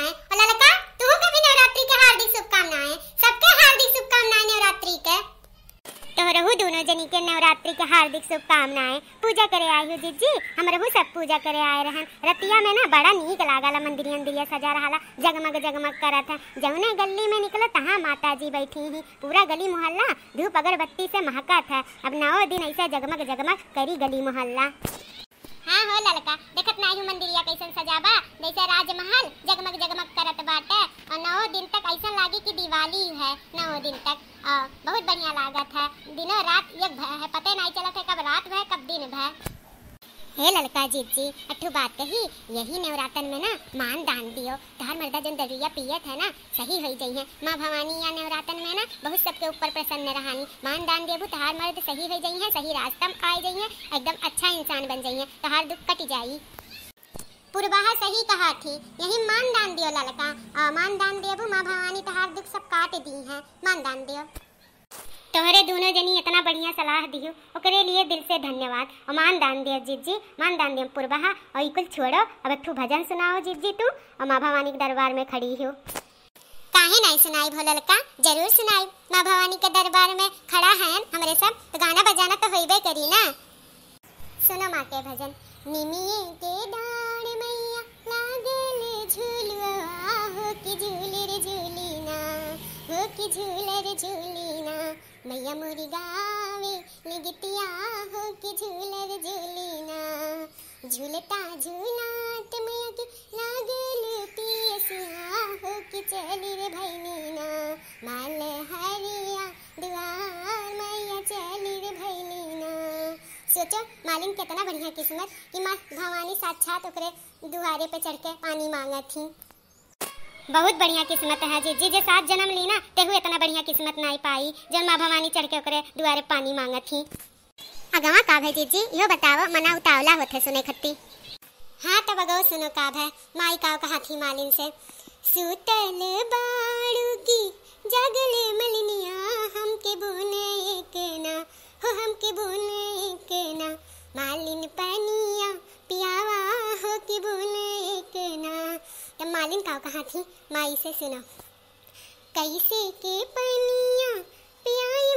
शुभकामनाएँ और ललका तुम्हें भी नवरात्रि के हार्दिक शुभकामनाएँ। सबके हार्दिक शुभकामनाएँ नवरात्रि के। तो रहू दोनों जनी के नवरात्रि के हार्दिक शुभकामनाएँ। पूजा करे आए हो जी जी हम रहू सब पूजा करे आए रहन। रतिया में ना बड़ा नीक लागल मंदिर अंदिरिया सजा रहा ला जगमग जगमग करत है। जौने गली में निकलो तहां माता जी बैठी ही। पूरा गली मोहल्ला धूप अगरबत्ती से महकत है। अब नौ दिन ऐसा जगमग जगमग करी गली मोहल्ला। हाँ हो ललका देखत ना आयु मंदिरिया कैसन सजाबा जैसे राजमहल लागी कि दिवाली है नौ दिन तक। आ, बहुत बढ़िया लागत है। दिनों रात एक है। पते नहीं चलत है कब रात भय कब दिन भय। हे लड़का जीत जी अठू बात कही यही नवरातन में ना मान दान दियो। तहर मर्दा जन दरिया पियत है ना सही हो जाई है। माँ भवानी या नवरातन में ना बहुत सबके ऊपर प्रसन्न रहानी। मान दान देबू तहार मर्द सही हो जाई है सही रास्ता में आ जाई है। एकदम अच्छा इंसान बन जाई है तहार दुख कट जाई। पुरवाहा सही कहा थी। यही मान दान दियो लड़का आ, मान दान देबू माँ भवानी तहार दुख सब काट दी है। मान दान दियो। तोहरे दोनों जनी इतना बढ़िया सलाह दियो। ओकरे लिए दिल से धन्यवाद। और मान दान दिया जीत जी मान दान दिया पुरबहा और इकुल छोड़ो अब ठो भजन सुनाओ जीत जी तू। और माँ भवानी के दरबार में खड़ी हो। काहे नहीं सुनाई भोला लड़का ज़रूर सुनाई। माँ भवानी के दरबार में खड़ा है हमरे सब। तो गाना बजाना तो होइबे करी ना। सुनो माँ के भजन। निमिये के कि झूले रे झूलीना मैया मोरी निगतिया हो कि झूले रे झूलीना झूलता झूलात मैया की लागल पियसिया हो कि चली रे भैनीना माल हरिया दुआर मैया चली रे भैनीना सोचो, मालिन कितना बढ़िया किस्मत कि माँ भवानी साक्षात ओकरे दुआरे पे चढ़ के पानी मांगा थी। बहुत बढ़िया किस्मत है जी। जी जे सात जन्म ली ना तेहू इतना बढ़िया किस्मत नहीं पाई। जब माँ भवानी चढ़ के ओकरे दुआरे पानी मांगा थी। अगवा का है जी यो बताओ, मना उतावला होते सुने खट्टी। हाँ तब अगो सुनो काब है, माई काव कहा थी मालिन से। सुतल बाड़ूगी, जगले मलिनिया, हमके बोने एक ना, हो हमके बोने एक ना। मालिन पनिया गोविंद काव कहा थी? माई से सुना। कैसे के पनिया प्याई